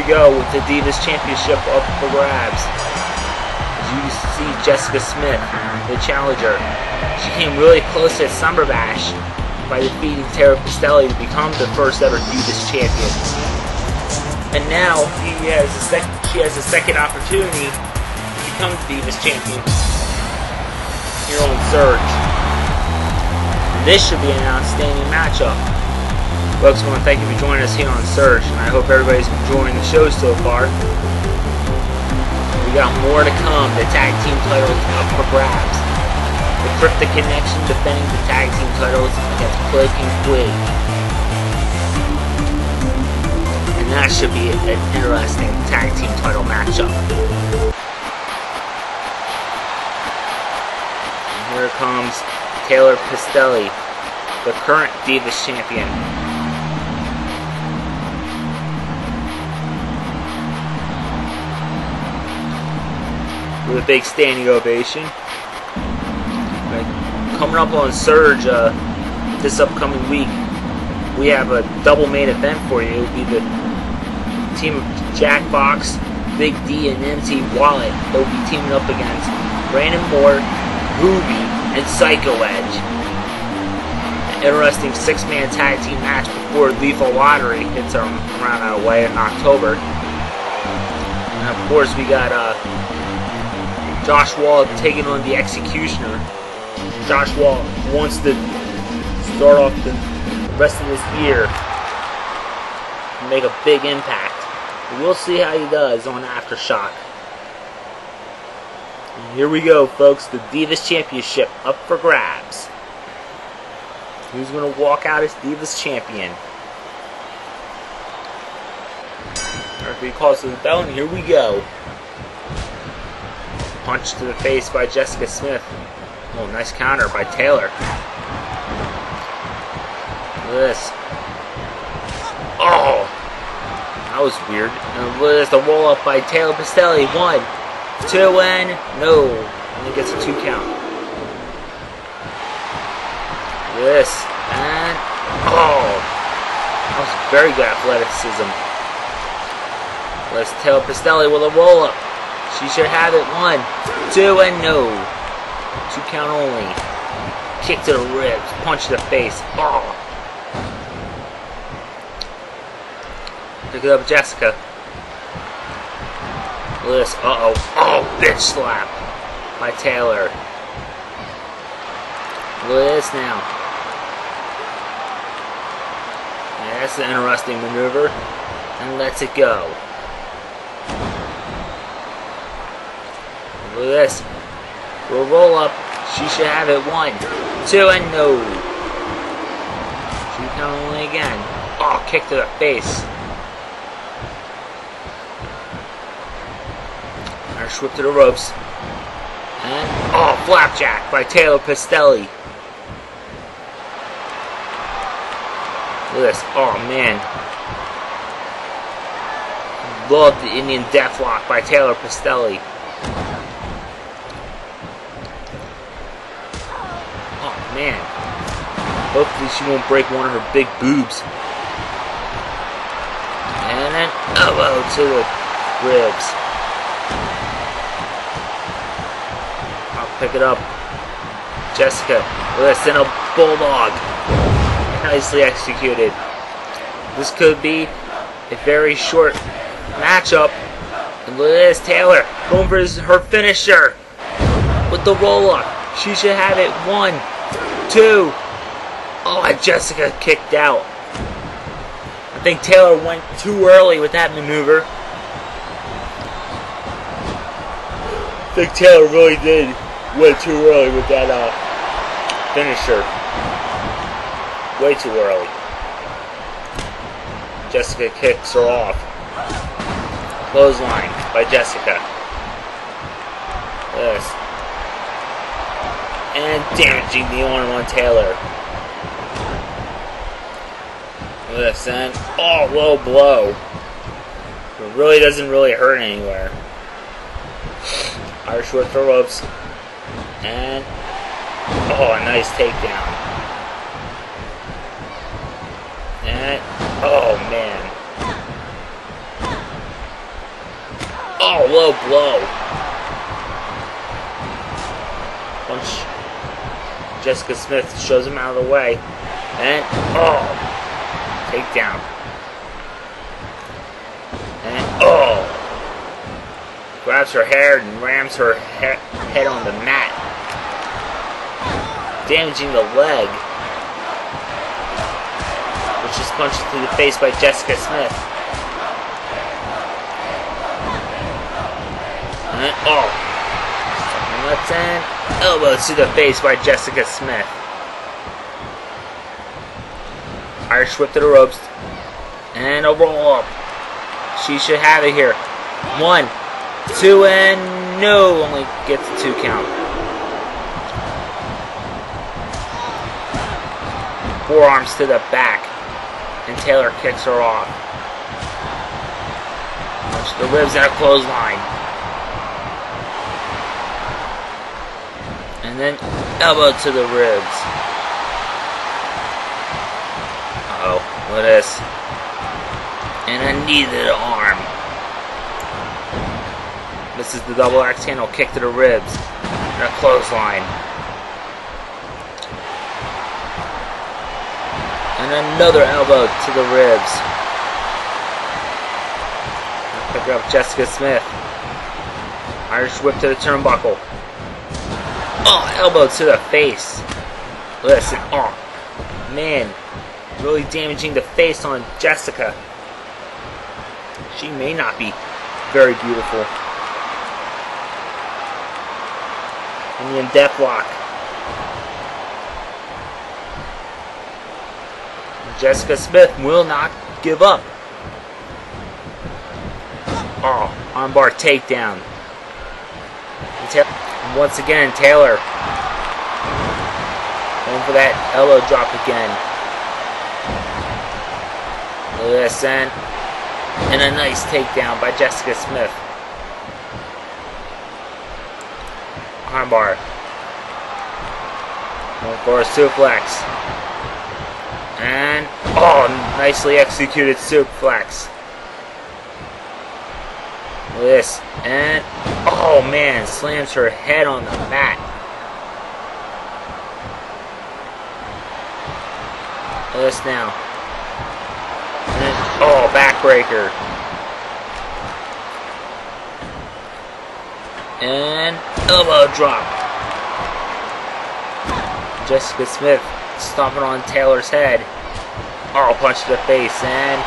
we go with the Divas Championship up for grabs. As you see Jessica Smith, the challenger. She came really close at Summer Bash by defeating Tara Pistelli to become the first ever Divas champion. And now he has a sec- she has a second opportunity to become the Divas champion here on Surge. This should be an outstanding matchup. Want to thank you for joining us here on Surge, and I hope everybody's enjoying the show so far. We got more to come. The tag team titles up for grabs. The Cryptic Connection defending the tag team titles against Plague and Quake. And that should be an interesting tag team title matchup. And here comes Taylor Pistelli, the current Divas champion. With a big standing ovation. Coming up on Surge uh, this upcoming week, we have a double main event for you. It'll be the team of Jackbox, Big D, and MC Wallet. They'll be teaming up against Brandon Moore, Ruby, and Psycho Edge. An interesting six-man tag team match before Lethal Lottery hits around our way in October. And of course, we got uh, Josh Wall taking on the Executioner. Josh Wall wants to start off the rest of this year make a big impact. We'll see how he does on Aftershock. Here we go, folks. The Divas Championship up for grabs. Who's going to walk out as Divas Champion? Referee calls to the bell, and here we go. Punch to the face by Jessica Smith. Oh, nice counter by Taylor. Look at this. Oh! That was weird. And look at this, the roll up by Taylor Pistelli. One, two, and no. And he gets a two count. This. And oh! That was very good athleticism. Let's Taylor Pistelli with a roll up. She should have it. One, two, and no. Two count only. Kick to the ribs. Punch to the face. Oh. Pick it up, Jessica. Look at this. Uh-oh. Oh, bitch slap by Taylor. Look at this now. Yeah, that's an interesting maneuver. And lets it go. Look at this. We'll roll up. She should have it. One, two, and no. She count only again. Oh, kick to the face. Irish whip to the ropes. And, oh, flapjack by Taylor Pistelli. Look at this. Oh, man. Love the Indian Deathlock by Taylor Pistelli. Oh, man. Hopefully she won't break one of her big boobs. And then elbow to the ribs. I'll pick it up. Jessica, listen, a bulldog. Nicely executed. This could be a very short matchup. And look at this, Taylor going for her finisher with the roll up. She should have it. One, two. Oh, and Jessica kicked out. I think Taylor went too early with that maneuver. I think Taylor really did went too early with that uh, finisher. Way too early. Jessica kicks her off. Clothesline by Jessica. This. And damaging the arm on Taylor. This and oh, low blow. It really doesn't really hurt anywhere. Irish whip the ropes. And oh, a nice takedown. And oh man. Oh, low blow. Punch. Jessica Smith shows him out of the way. And, oh, takedown. And, oh, grabs her hair and rams her he head on the mat, damaging the leg, which is punched through the face by Jessica Smith. And, oh, left hand, elbow to the face by Jessica Smith. Irish whip to the ropes. And a roll up. She should have it here. One, two, and no. Only gets a two count. Forearms to the back. And Taylor kicks her off. Punch the ribs and a clothesline. And then elbow to the ribs. Look at this. And I to the arm. This is the double axe handle kick to the ribs. And a clothesline. And another elbow to the ribs. Pick up Jessica Smith. Irish whip to the turnbuckle. Oh, elbow to the face. Listen, oh, man, really damaging the face on Jessica. She may not be very beautiful. Indian Deathlock. Jessica Smith will not give up. Oh, armbar takedown. And once again, Taylor going for that elbow drop again. Listen. And a nice takedown by Jessica Smith. Armbar. Going for a suplex. And, oh, nicely executed suplex. This, and, oh man, slams her head on the mat. This now. Oh, backbreaker. And elbow drop. Jessica Smith stomping on Taylor's head. Oh, punch to the face and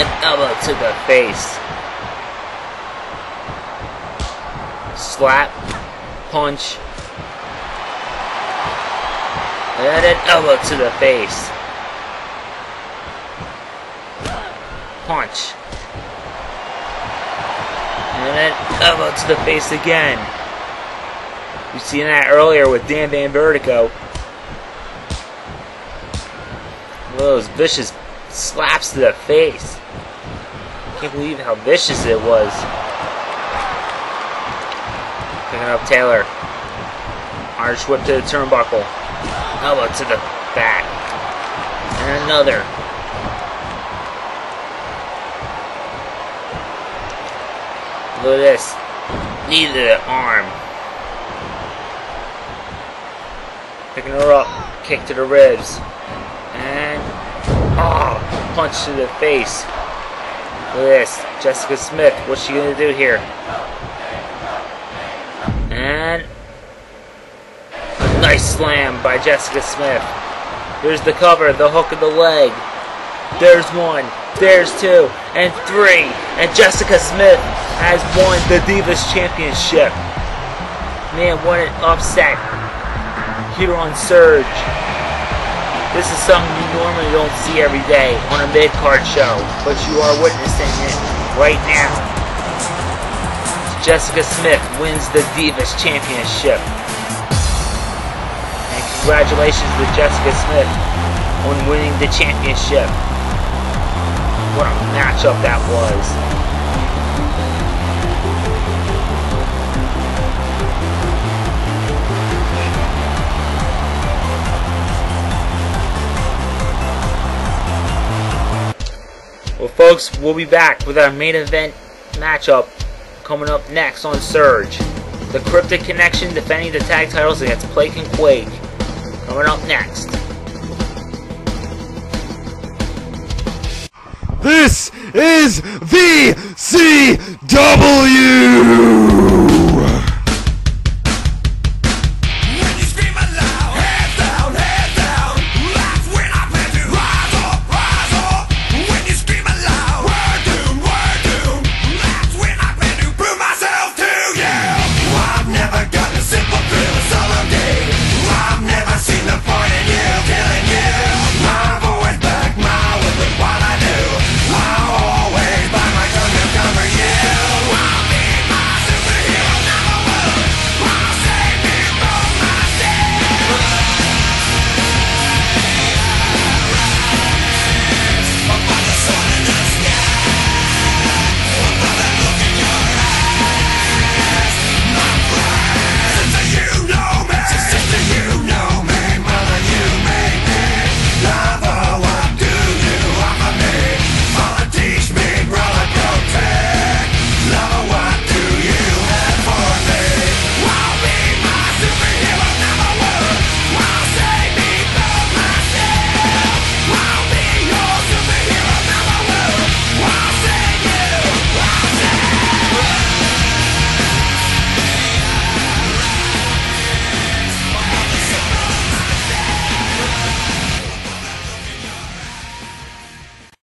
an elbow to the face. Slap, punch, and an elbow to the face. Punch. And then elbow to the face again. You've seen that earlier with Dan Van Vertigo. Those vicious slaps to the face. Can't believe how vicious it was. Picking up Taylor. Irish whip to the turnbuckle. Elbow to the back. And another. Look at this. To the arm. Picking her up. Kick to the ribs. And oh, punch to the face. Look at this. Jessica Smith. What's she gonna do here? And a nice slam by Jessica Smith. Here's the cover, the hook of the leg. There's one. There's two. And three. And Jessica Smith has won the Divas Championship. Man, what an upset here on Surge. This is something you normally don't see every day on a mid-card show, but you are witnessing it right now. Jessica Smith wins the Divas Championship. And congratulations to Jessica Smith on winning the championship. What a matchup that was. Folks, we'll be back with our main event matchup Coming up next on Surge, the Cryptic Connection defending the tag titles against Plague and Quake. Coming up next. This is VCW!